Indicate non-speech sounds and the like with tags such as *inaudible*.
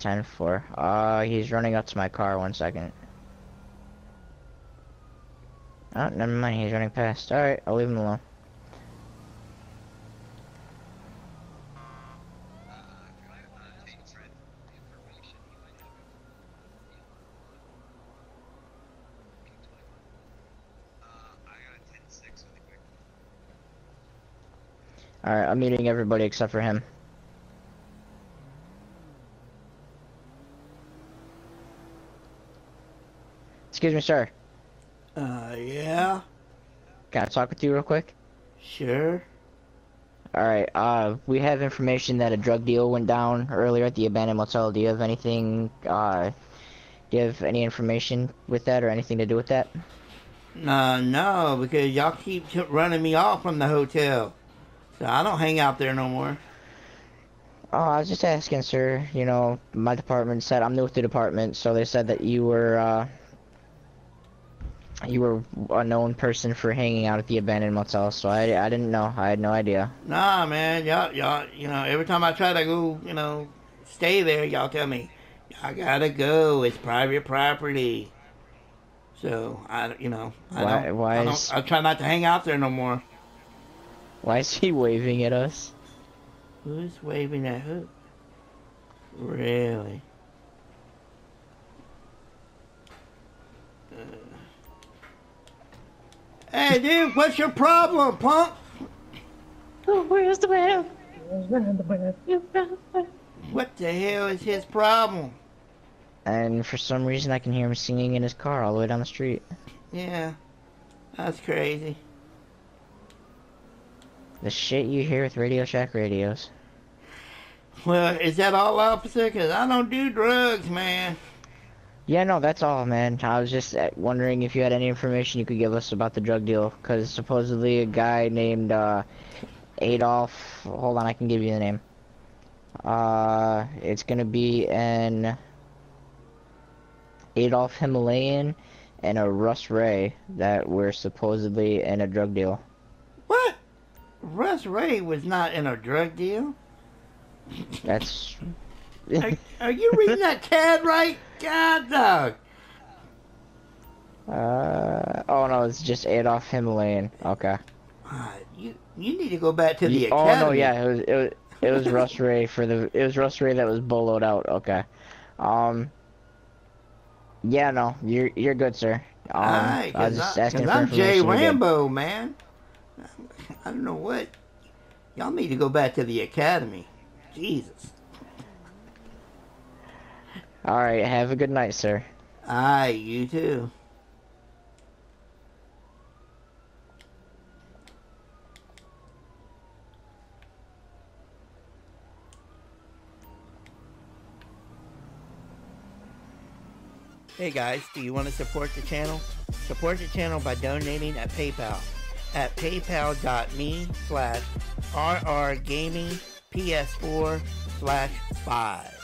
10 4. Uh, he's running up to my car. One second. Oh, never mind. He's running past. Alright, I'll leave him alone. Alright, I'm meeting everybody except for him. Excuse me, sir. Uh, yeah, Can I talk with you real quick? sure. Alright, uh, we have information that a drug deal went down earlier at the abandoned motel. Do you have anything, uh, do you have any information with that or anything to do with that? Uh, no, because y'all keep t- running me off from the hotel. So I don't hang out there no more. Oh, I was just asking, sir. You know, my department said I'm new with the department, so they said that you were, uh, you were a known person for hanging out at the abandoned motel. So I, I didn't know. I had no idea. Nah, man, y'all, y'all, you know, every time I try to go, you know, stay there, y'all tell me, I gotta go. It's private property. So I, you know, I Why- don't, why I, don't is- I try not to hang out there no more. Why is he *laughs* waving at us? Who's waving at who? Really? Hey, dude, what's your problem, punk? Oh, where's the man? What the hell is his problem? And for some reason, I can hear him singing in his car all the way down the street. Yeah, that's crazy. The shit you hear with Radio Shack radios. Well, is that all opposite? Cause I don't do drugs, man. Yeah, no, that's all, man. I was just uh, wondering if you had any information you could give us about the drug deal, because supposedly a guy named uh, Adolf. Hold on, I can give you the name. Uh, it's gonna be an Adolf Himalayan and a Russ Ray that were supposedly in a drug deal. What? Russ Ray was not in a drug deal. That's Are, are you reading that *laughs* CAD right? God, dog. uh oh no, it's just Adolf Himalayan. Okay. Uh, you you need to go back to the Ye- academy. Oh no, yeah, it was it was it was Russ Ray for the it was Russ Ray that was boloed out. Okay, um, yeah, no, you're you're good, sir. Um, Aye, I was just I, asking for I'm Jay. Rambo, man. I don't know what. Y'all need to go back to the academy. Jesus. All right, have a good night, sir. Aye, you too. Hey guys, do you want to support the channel? Support the channel by donating at PayPal at paypal.me slash rrgamingps4 slash 5.